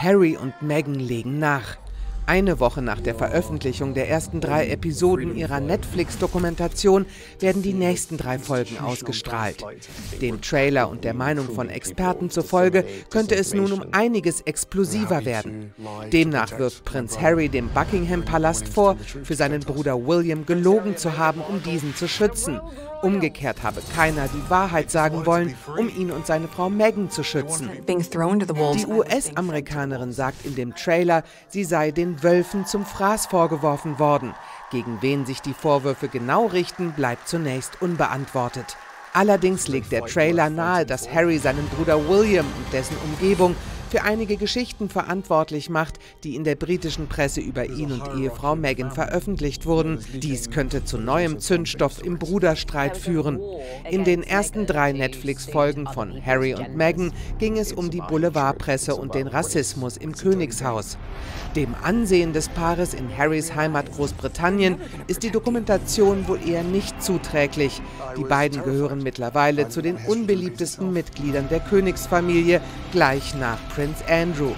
Harry und Meghan legen nach. Eine Woche nach der Veröffentlichung der ersten drei Episoden ihrer Netflix-Dokumentation werden die nächsten drei Folgen ausgestrahlt. Dem Trailer und der Meinung von Experten zufolge könnte es nun um einiges explosiver werden. Demnach wirft Prinz Harry dem Buckingham-Palast vor, für seinen Bruder William gelogen zu haben, um diesen zu schützen. Umgekehrt habe keiner die Wahrheit sagen wollen, um ihn und seine Frau Meghan zu schützen. Die US-Amerikanerin sagt in dem Trailer, sie sei den Wölfen zum Fraß vorgeworfen worden. Gegen wen sich die Vorwürfe genau richten, bleibt zunächst unbeantwortet. Allerdings legt der Trailer nahe, dass Harry seinen Bruder William und dessen Umgebung für einige Geschichten verantwortlich macht, die in der britischen Presse über ihn und Ehefrau Meghan veröffentlicht wurden. Dies könnte zu neuem Zündstoff im Bruderstreit führen. In den ersten drei Netflix-Folgen von Harry und Meghan ging es um die Boulevardpresse und den Rassismus im Königshaus. Dem Ansehen des Paares in Harrys Heimat Großbritannien ist die Dokumentation wohl eher nicht zuträglich. Die beiden gehören mittlerweile zu den unbeliebtesten Mitgliedern der Königsfamilie, gleich nach Prince Andrew.